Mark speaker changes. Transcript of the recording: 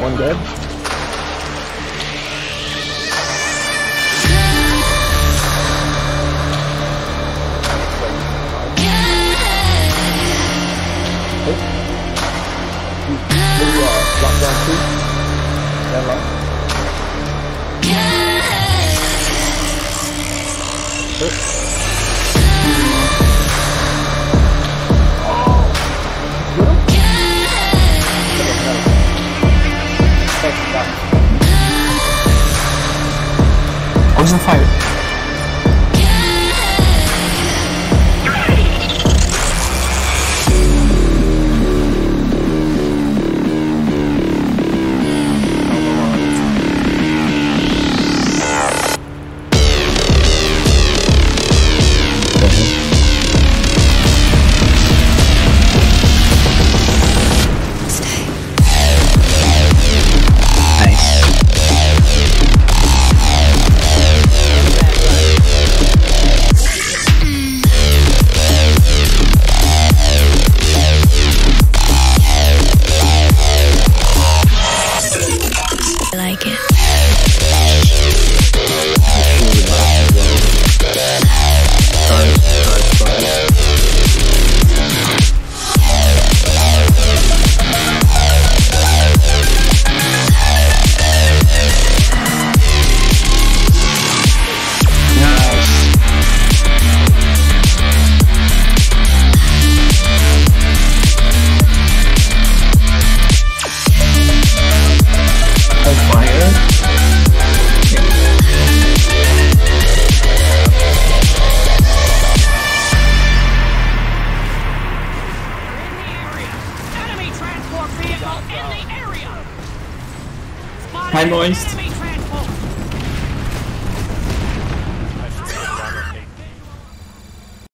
Speaker 1: One dead. Blue, uh, drop down two.
Speaker 2: na Fire.
Speaker 3: Like it.
Speaker 2: Kein
Speaker 4: Neust.